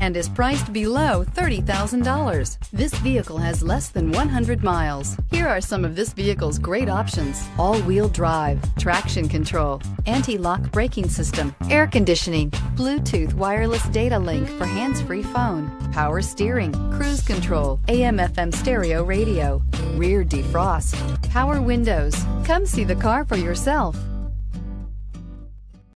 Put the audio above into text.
and is priced below $30,000. This vehicle has less than 100 miles. Here are some of this vehicle's great options. All-wheel drive, traction control, anti-lock braking system, air conditioning, Bluetooth wireless data link for hands-free phone, power steering, cruise control, AM FM stereo radio, rear defrost, power windows. Come see the car for yourself.